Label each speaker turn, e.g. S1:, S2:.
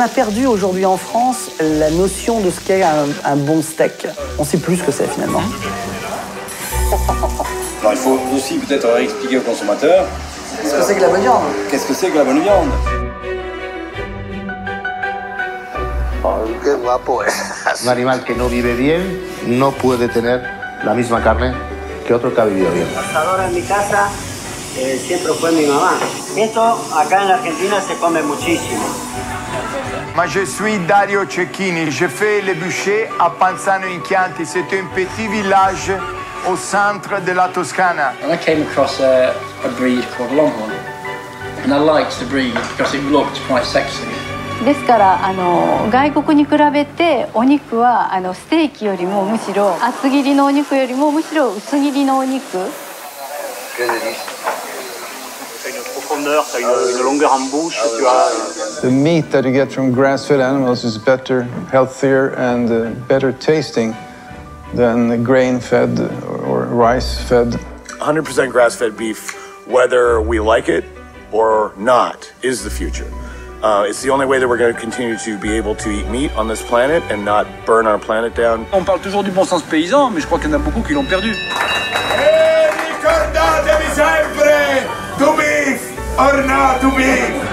S1: a perdu aujourd'hui en France la notion de ce qu'est un, un bon steak. On sait plus ce que c'est finalement.
S2: Alors il faut aussi peut-être expliquer aux consommateurs
S1: Qu'est-ce que c'est que la bonne viande?
S2: qu'est-ce que c'est que la bonne viande?
S3: Qué guapo es.
S4: Un animal que no vive bien no puede tener la misma carne que otro que ha vivido bien.
S5: asadora en mi casa eh, siempre fue mi mamá. Esto acá en la Argentina se come muchísimo.
S6: Moi, je suis Dario Cecchini. Je fais le bûcher à Panzano in Chianti. C'est un petit village au centre de la Toscana.
S7: And I came across a, a breed called Longhorn. And I liked the breed because it looked quite sexy.
S8: ですからあの外国に比べてお肉はあのステーキよりもむしろ厚切りのお肉よりもむしろ薄切りのお肉
S3: Qué delicia.
S5: Tu As profondeur, tu as une, une longueur en bouche, tu as...
S9: The meat that you get from grass-fed animals is better, healthier, and uh, better tasting than grain-fed or, or rice-fed.
S10: 100% grass fed beef, whether we like it or not, is the future. Uh, it's the only way that we're going to continue to be able to eat meat on this planet and not burn our planet down.
S11: On parle toujours du bon sens paysan, mais je crois qu'il y en a beaucoup qui l'ont perdu.
S10: or not to be.